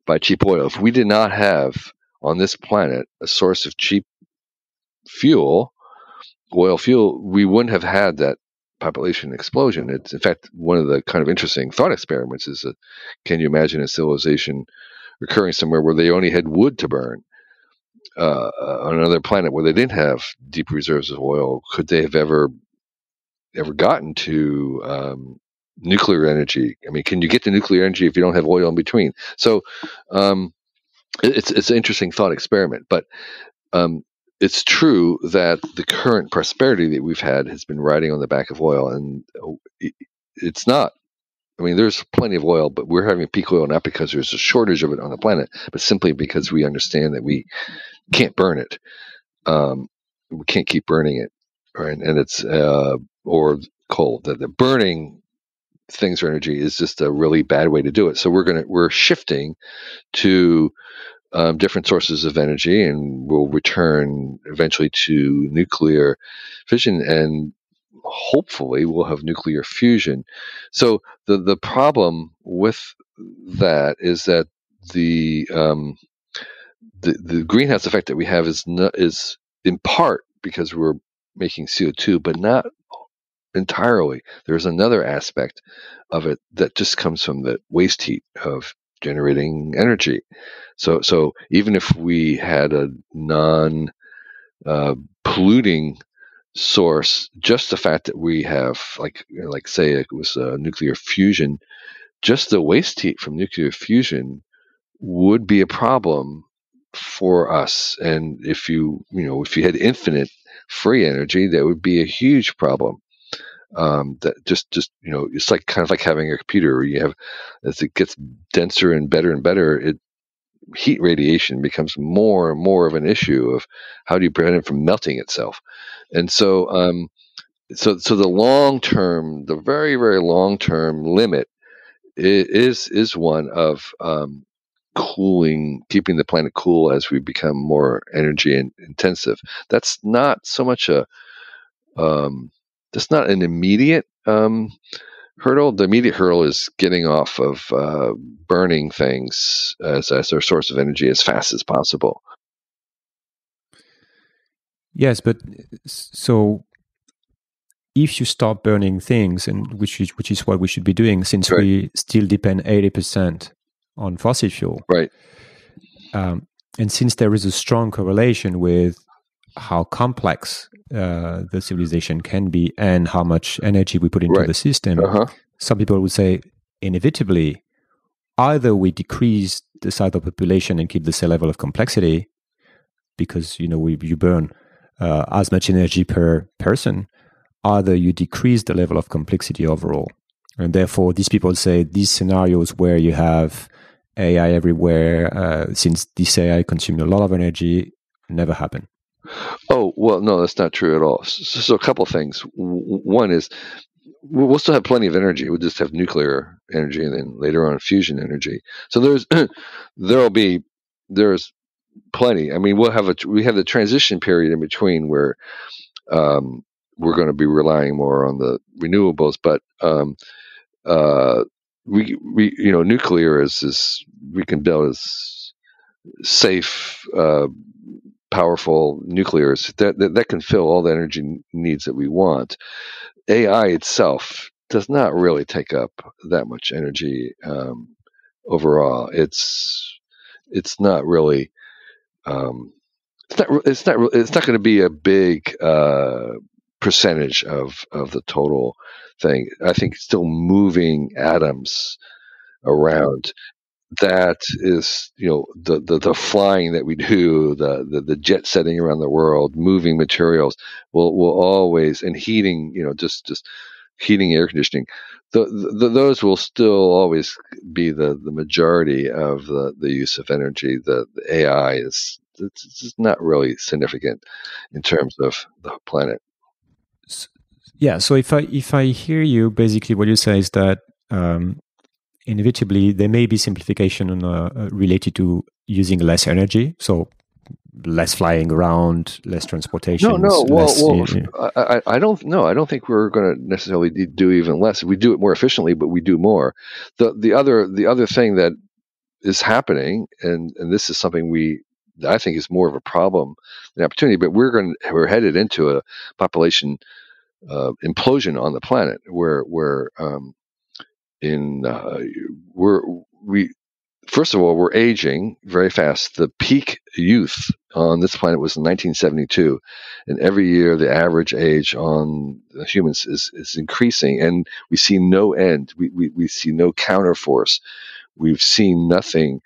by cheap oil. If we did not have on this planet a source of cheap fuel, oil fuel, we wouldn't have had that population explosion. It's in fact one of the kind of interesting thought experiments is that can you imagine a civilization occurring somewhere where they only had wood to burn? Uh, on another planet where they didn't have deep reserves of oil, could they have ever ever gotten to um, nuclear energy. I mean, can you get to nuclear energy if you don't have oil in between? So, um, it's it's an interesting thought experiment, but um, it's true that the current prosperity that we've had has been riding on the back of oil, and oh, it's not. I mean, there's plenty of oil, but we're having peak oil not because there's a shortage of it on the planet, but simply because we understand that we can't burn it. Um, we can't keep burning it, right? And it's uh, or coal. That the burning things for energy is just a really bad way to do it. So we're gonna we're shifting to um, different sources of energy, and we'll return eventually to nuclear fission, and hopefully we'll have nuclear fusion. So the the problem with that is that the um, the the greenhouse effect that we have is not, is in part because we're making CO two, but not entirely. There's another aspect of it that just comes from the waste heat of generating energy. So, so even if we had a non uh, polluting source, just the fact that we have, like, like say it was a nuclear fusion, just the waste heat from nuclear fusion would be a problem for us. And if you, you know, if you had infinite free energy, that would be a huge problem um, that just just you know it's like kind of like having a computer where you have as it gets denser and better and better it heat radiation becomes more and more of an issue of how do you prevent it from melting itself. And so um, so so the long term the very very long term limit is is one of um, cooling keeping the planet cool as we become more energy intensive. That's not so much a um, that's not an immediate um, hurdle. The immediate hurdle is getting off of uh, burning things as, as their source of energy as fast as possible. Yes, but so if you stop burning things, and which is which is what we should be doing, since Right. we still depend eighty percent on fossil fuel, Right. um, and since there is a strong correlation with how complex uh, the civilization can be and how much energy we put into Right. the system, Uh huh. some people would say inevitably either we decrease the size of population and keep the same level of complexity because you know we, you burn uh, as much energy per person either you decrease the level of complexity overall and therefore these people say these scenarios where you have ai everywhere uh, since this ai consumes a lot of energy never happen Oh well, no, that's not true at all. So, so a couple things. One is we'll we'll still have plenty of energy. We'll just have nuclear energy and then later on fusion energy. So there's there'll be there's plenty. I mean, we'll have a we have the transition period in between where um, we're going to be relying more on the renewables, but um, uh, we we you know nuclear is is we can build as safe. Uh, powerful nuclears that, that that can fill all the energy needs that we want. AI itself does not really take up that much energy um, overall. It's it's not really um, it's not it's not it's not going to be a big uh, percentage of of the total thing. I think it's still moving atoms around that is you know the, the the flying that we do the, the the jet setting around the world moving materials will will always and heating you know just just heating air conditioning the, the, those will still always be the the majority of the the use of energy. The, the ai is it's, not really significant in terms of the planet. Yeah so if i if i hear you basically what you say is that um, inevitably there may be simplification on, uh, uh, related to using less energy so less flying around less transportation No, no. Well, less, well, you know- I, I, don't. No, I don't think we're going to necessarily do- do even less. We do it more efficiently, but we do more. the the other The other thing that is happening, and and this is something we I think is more of a problem than opportunity. But we're going. We're headed into a population uh, implosion on the planet, where where um, in uh, we're we first of all, we're aging very fast. The peak youth on this planet was in 1972, and every year the average age on humans is, is increasing, and we see no end. We, we, we see no counterforce. We've seen nothing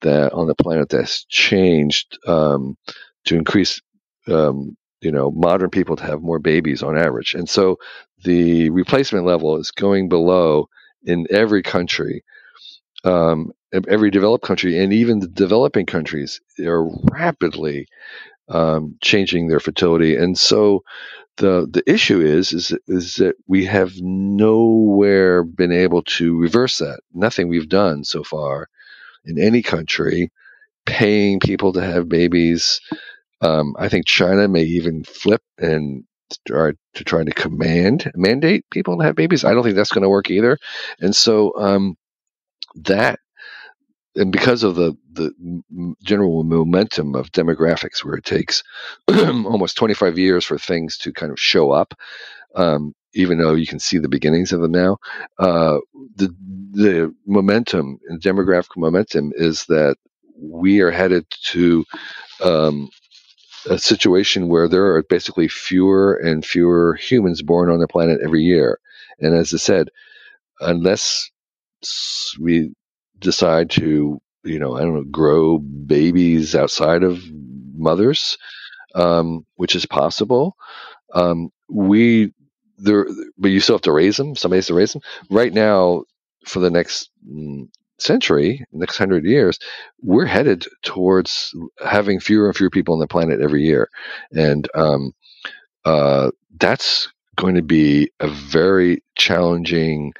that on the planet that's changed um, to increase. Um, you know, modern people to have more babies on average, and so the replacement level is going below in every country um, every developed country and even the developing countries are rapidly um, changing their fertility, and so the the issue is is is that we have nowhere been able to reverse that. Nothing we've done so far in any country, paying people to have babies. Um, I think China may even flip and start to try to command mandate people to have babies. I don't think that's going to work either, and so um, that and because of the the general momentum of demographics, where it takes almost 25 years for things to kind of show up, um, even though you can see the beginnings of them now, uh, the the momentum and demographic momentum is that we are headed to um, a situation where there are basically fewer and fewer humans born on the planet every year, and as I said, unless we decide to, you know, I don't know, grow babies outside of mothers, um, which is possible. Um, we there, but you still have to raise them. Somebody has to raise them. Right now, for the next mm, century, next hundred years, we're headed towards having fewer and fewer people on the planet every year, and um, uh, that's going to be a very challenging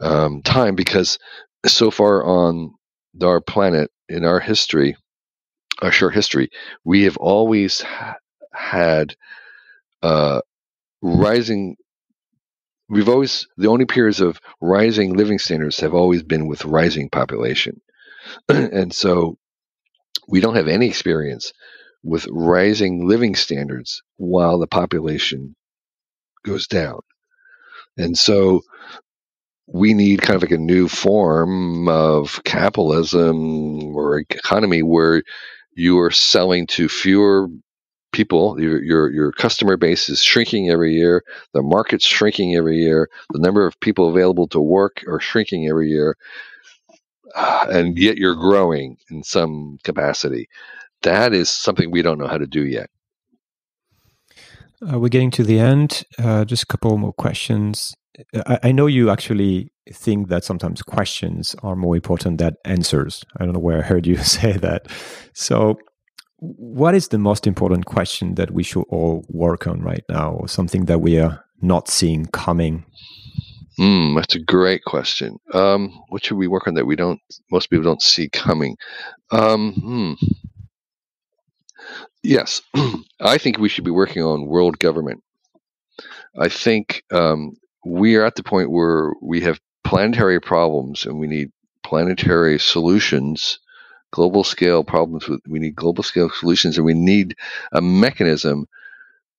um, time because so far on our planet in our history, our short history, we have always ha- had uh, rising. We've always the only periods of rising living standards have always been with rising population, and so we don't have any experience with rising living standards while the population goes down. And so we need kind of like a new form of capitalism or economy where you are selling to fewer people your, your your customer base is shrinking every year the market's shrinking every year the number of people available to work are shrinking every year and yet you're growing in some capacity. That is something we don't know how to do yet. Uh, we're getting to the end? Uh, just a couple more questions. I, I know you actually think that sometimes questions are more important than answers. I don't know where i heard you say that. So what is the most important question that we should all work on right now, or something that we are not seeing coming? Mm, that's a great question. Um, what should we work on that we don't, most people don't see coming? Um, hmm. Yes, I think we should be working on world government. I think um, we are at the point where we have planetary problems and we need planetary solutions global scale problems with we need global scale solutions and we need a mechanism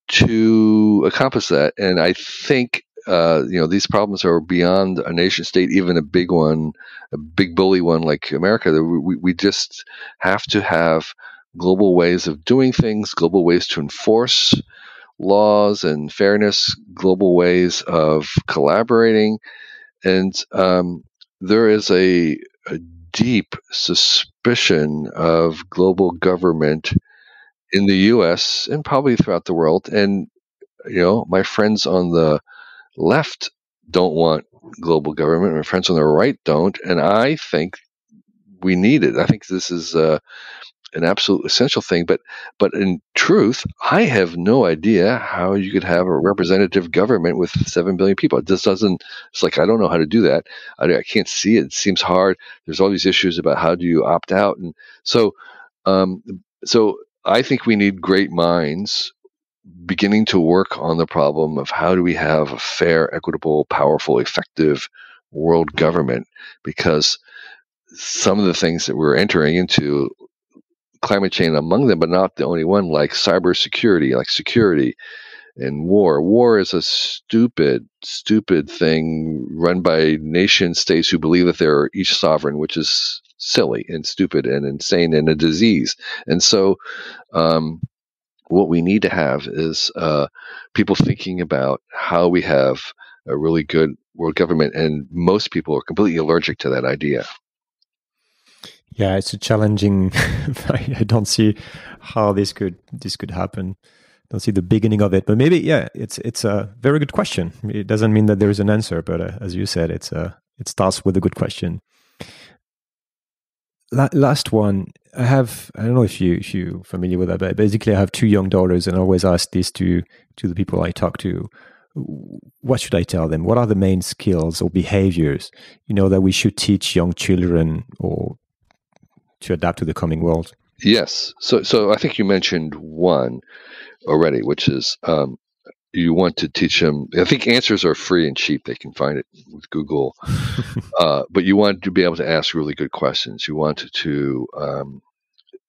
to accomplish that. And i think uh, you know these problems are beyond a nation state even a big one a big bully one like america we, we just have to have global ways of doing things global ways to enforce laws and fairness global ways of collaborating. And um, there is a, a deep suspicion of global government in the US and probably throughout the world. And, you know, my friends on the left don't want global government. My friends on the right don't. And I think we need it. I think this is uh, an absolute essential thing. But but in truth, I have no idea how you could have a representative government with seven billion people. It just doesn't. It's like I don't know how to do that. I, I can't see it. It seems hard. There's all these issues about how do you opt out, and so um, so I think we need great minds beginning to work on the problem of how do we have a fair, equitable, powerful, effective world government because some of the things that we're entering into climate change among them, but not the only one, like cybersecurity, like security and war. War is a stupid, stupid thing run by nation states who believe that they're each sovereign, which is silly and stupid and insane and a disease. And so, um, what we need to have is uh, people thinking about how we have a really good world government, and most people are completely allergic to that idea. Yeah, it's a challenging. I don't see how this could this could happen. Don't see the beginning of it, but maybe yeah, it's it's a very good question. It doesn't mean that there is an answer, but uh, as you said, it's a it starts with a good question. La- last one, I have I don't know if you if you familiar with that, but basically I have two young daughters, and I always ask this to to the people I talk to. What should I tell them? What are the main skills or behaviors you know that we should teach young children or to adapt to the coming world? Yes. So, so I think you mentioned one already, which is um, you want to teach them. I think answers are free and cheap; they can find it with Google. uh, but you want to be able to ask really good questions. You want to, um,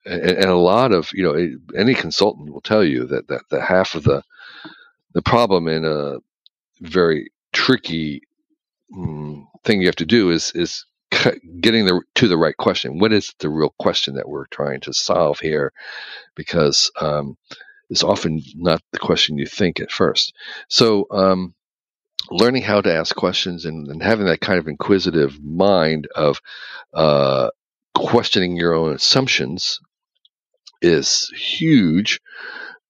and, and, a lot of you know, any consultant will tell you that that, that half of the the problem in a very tricky mm, thing you have to do is is getting the, to the right question. What is the real question that we're trying to solve here? Because um, it's often not the question you think at first. So, um, learning how to ask questions and, and, having that kind of inquisitive mind of uh, questioning your own assumptions is huge.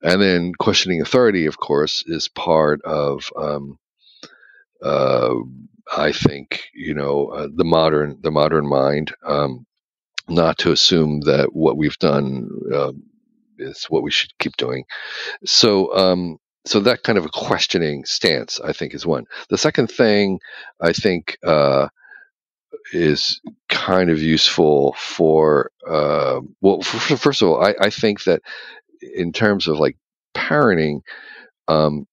And then questioning authority, of course, is part of um, uh, I think you know uh, the modern the modern mind, um, not to assume that what we've done uh, is what we should keep doing. So um, so that kind of a questioning stance, I think, is one. The second thing I think uh, is kind of useful for uh, well, for, first of all, I, I, think that in terms of like parenting, um,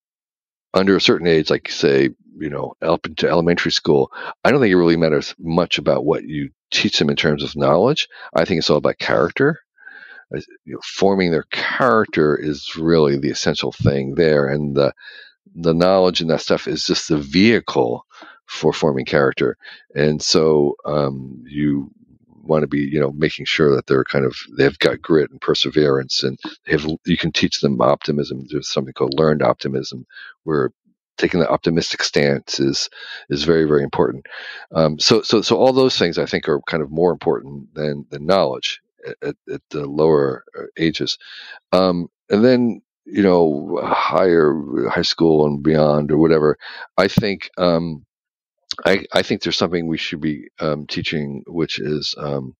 under a certain age, like say you know up into elementary school, I don't think it really matters much about what you teach them in terms of knowledge. I think it's all about character. You know, forming their character is really the essential thing there, and the the knowledge and that stuff is just the vehicle for forming character. And so um, you want to be, you know, making sure that they're kind of they've got grit and perseverance, and have you can teach them optimism. There's something called learned optimism, where taking the optimistic stance is is very very important. Um, so so so all those things I think are kind of more important than than knowledge at, at the lower uh, ages, um, and then you know higher high school and beyond or whatever. I think. Um, I, I think there's something we should be um, teaching, which is um,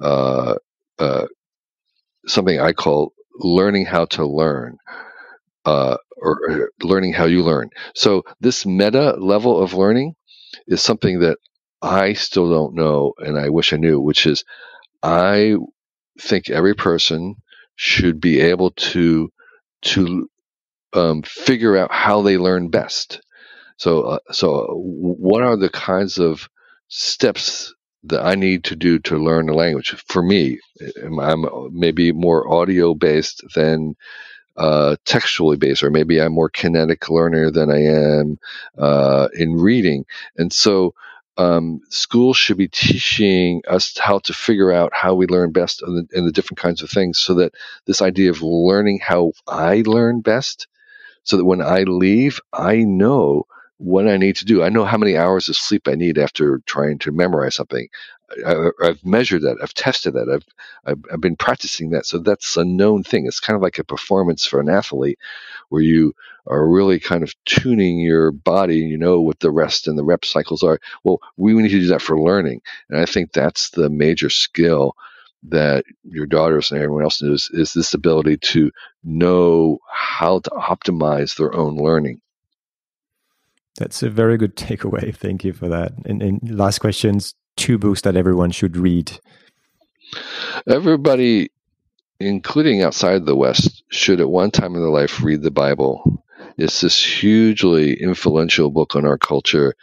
uh, uh, something I call learning how to learn. Uh, or, or learning how you learn. So this meta level of learning is something that I still don't know, and I wish I knew. Which is, I think every person should be able to to um, figure out how they learn best. So, uh, so what are the kinds of steps that I need to do to learn a language? For me, I'm maybe more audio based than uh, textually based, or maybe I'm more kinetic learner than I am uh, in reading. And so, um, schools should be teaching us how to figure out how we learn best in the, in the, different kinds of things so that this idea of learning how I learn best, so that when I leave, I know what I need to do. I know how many hours of sleep I need after trying to memorize something. I, have measured that. I've tested that. I've, I've, I've been practicing that. So that's a known thing. It's kind of like a performance for an athlete, where you are really kind of tuning your body. You know what the rest and the rep cycles are. Well, we need to do that for learning, and I think that's the major skill that your daughters and everyone else knows is this ability to know how to optimize their own learning. That's a very good takeaway. Thank you for that. And, and last questions two books that everyone should read? Everybody, including outside the West, should at one time in their life read the Bible. It's this hugely influential book on our culture.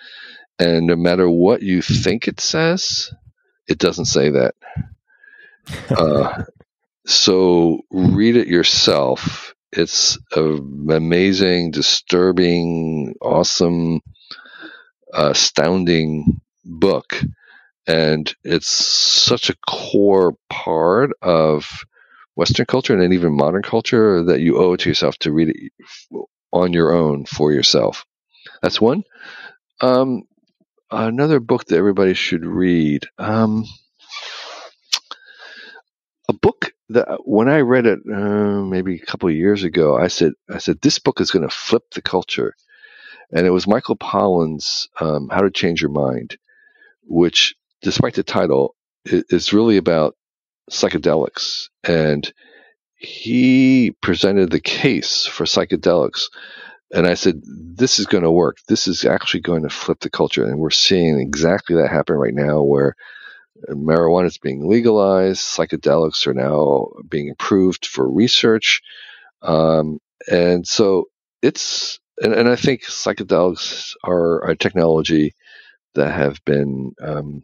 And no matter what you think it says, it doesn't say that. uh, so read it yourself. It's an amazing, disturbing, awesome, astounding book and it's such a core part of Western culture and then even modern culture that you owe it to yourself to read it on your own for yourself. That's one. Um, another book that everybody should read. Um, a book that when I read it uh, maybe a couple of years ago, I said, I said this book is going to flip the culture, and it was Michael Pollan's um, "How to Change Your Mind," which despite the title, it's really about psychedelics. And he presented the case for psychedelics. And I said, this is going to work. This is actually going to flip the culture. And we're seeing exactly that happen right now where marijuana is being legalized, psychedelics are now being approved for research. Um, and so it's, and, and, I think psychedelics are a technology that have been um,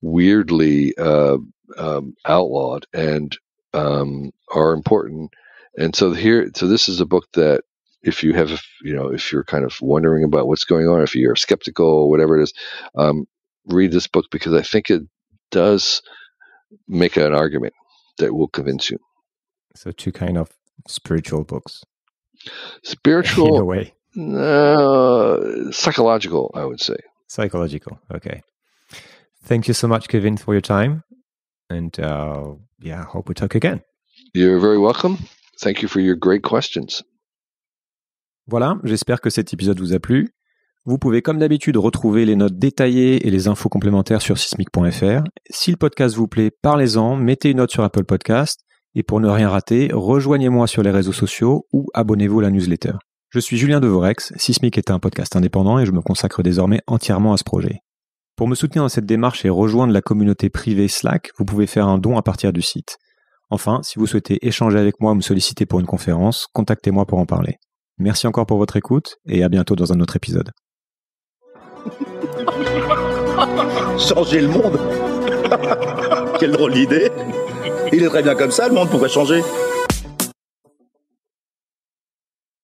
weirdly uh, um, outlawed and um, are important. And so here, so this is a book that if you have, you know, if you're kind of wondering about what's going on, if you're skeptical or whatever it is, um, read this book because I think it does make an argument that will convince you. So two kind of spiritual books. Spiritual in a way. Uh, psychological, I would say. Psychological. Okay. Thank you so much, Kevin, for your time. And uh, yeah, hope we talk again. You're very welcome. Thank you for your great questions. Voilà, j'espère que cet épisode vous a plu. Vous pouvez comme d'habitude retrouver les notes détaillées et les infos complémentaires sur sismic.fr. Si le podcast vous plaît, parlez-en, mettez une note sur Apple Podcast et pour ne rien rater, rejoignez-moi sur les réseaux sociaux ou abonnez-vous à la newsletter. Je suis Julien Devorex, Sismic est un podcast indépendant et je me consacre désormais entièrement à ce projet. Pour me soutenir dans cette démarche et rejoindre la communauté privée Slack, vous pouvez faire un don à partir du site. Enfin, si vous souhaitez échanger avec moi ou me solliciter pour une conférence, contactez-moi pour en parler. Merci encore pour votre écoute et à bientôt dans un autre épisode. Changer le monde Quelle drôle d'idée Il est très bien comme ça, le monde pourrait changer.